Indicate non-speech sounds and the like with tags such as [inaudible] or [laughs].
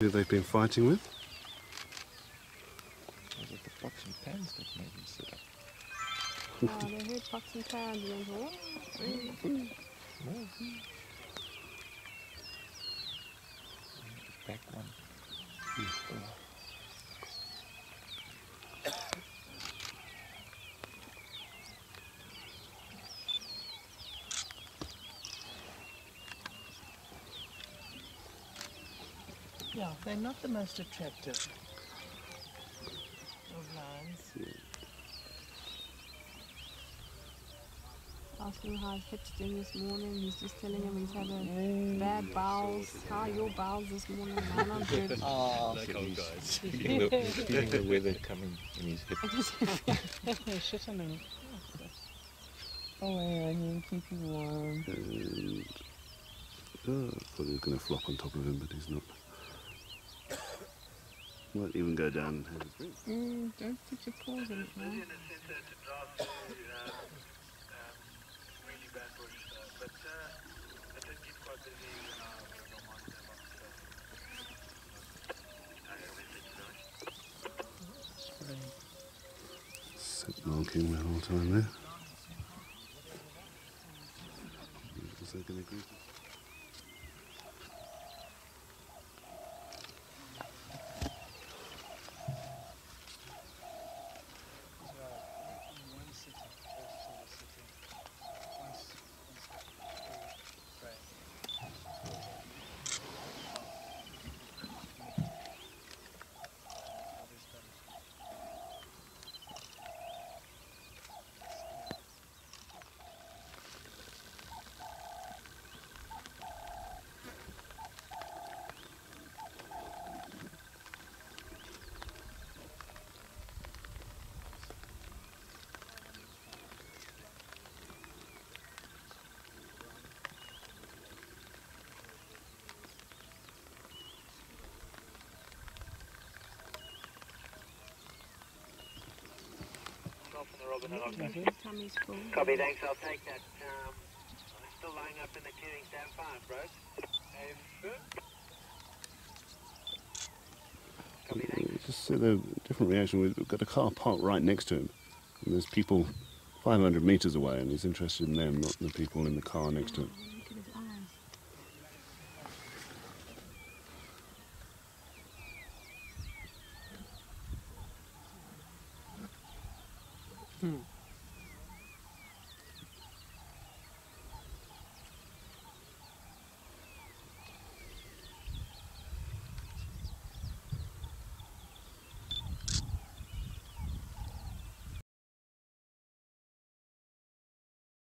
Who they've been fighting with? Was it the pots and pans that made me sit up? Ja, det är helt pots and pans and then oh, More food. Back one. Oh. Yeah, they're not the most attractive of lions. asking how his hips doing this morning. He's just telling him he's had a mm. bad bowels. How are your bowels this morning? [laughs] Mine are good. Oh, So he's feeling the, he's [laughs] feeling the weather coming in his hip. [laughs] they shit on him. Oh, Aaron, keep him warm. And oh, I thought he was going to flop on top of him, but he's not. Won't even go down and have a drink. Mm, don't your paws in it in a center to draft to um, um, really bad bush, uh, but uh, it did get quite busy when I when I marked them up. So. Sit marking the whole time there. Is that going to agree? Off on the Robin and I'll tummy's full. Copy, thanks. I'll take that. Um, I'm still lying up in the clearing stand five, bro. Affirm. Copy, thanks. Just see the different reaction. We've got a car parked right next to him, and there's people 500 metres away, and he's interested in them, not the people in the car next to him. Hmm.